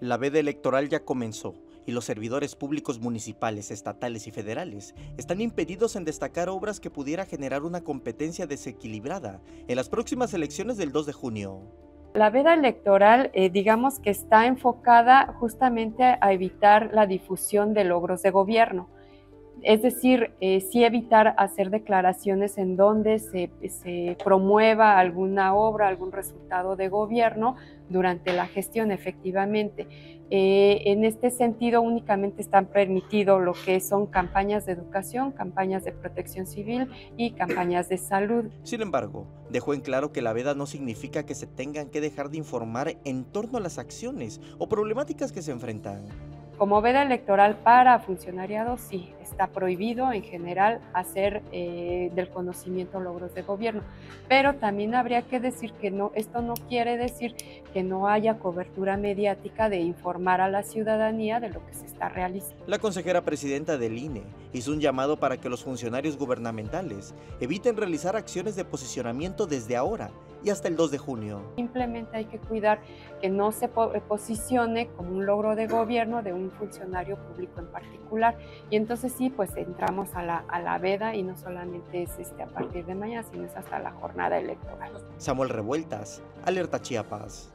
La veda electoral ya comenzó y los servidores públicos municipales, estatales y federales están impedidos en destacar obras que pudiera generar una competencia desequilibrada en las próximas elecciones del 2 de junio. La veda electoral, eh, digamos que está enfocada justamente a evitar la difusión de logros de gobierno es decir, eh, sí evitar hacer declaraciones en donde se, promueva alguna obra, algún resultado de gobierno durante la gestión, efectivamente. Eh, en este sentido, únicamente están permitidos lo que son campañas de educación, campañas de protección civil y campañas de salud. Sin embargo, dejó en claro que la veda no significa que se tengan que dejar de informar en torno a las acciones o problemáticas que se enfrentan. Como veda electoral para funcionariados, sí, está prohibido en general hacer eh, del conocimiento logros de gobierno, pero también habría que decir que no, esto no quiere decir que no haya cobertura mediática de informar a la ciudadanía de lo que se está realizando. La consejera presidenta del INE hizo un llamado para que los funcionarios gubernamentales eviten realizar acciones de posicionamiento desde ahora y hasta el 2 de junio. Simplemente hay que cuidar que no se posicione como un logro de gobierno de un funcionario público en particular. Y entonces sí, pues entramos a la, a la veda y no solamente es este, a partir de mañana, sino es hasta la jornada electoral. Samuel Revueltas, Alerta Chiapas.